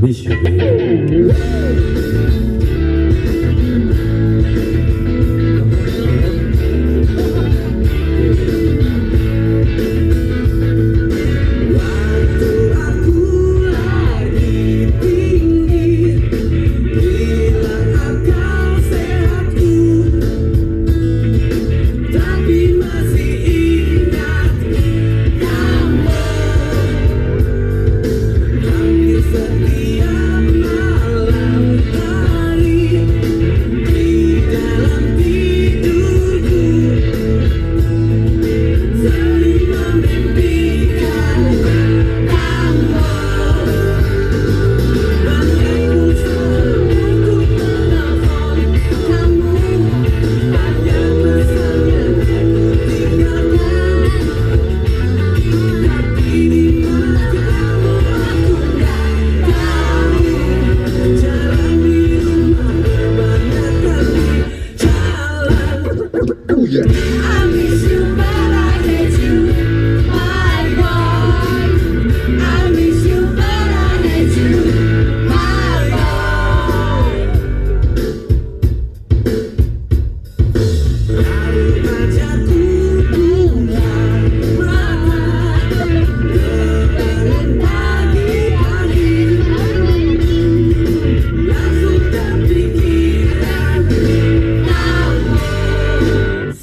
Miss you.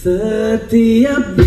Setiap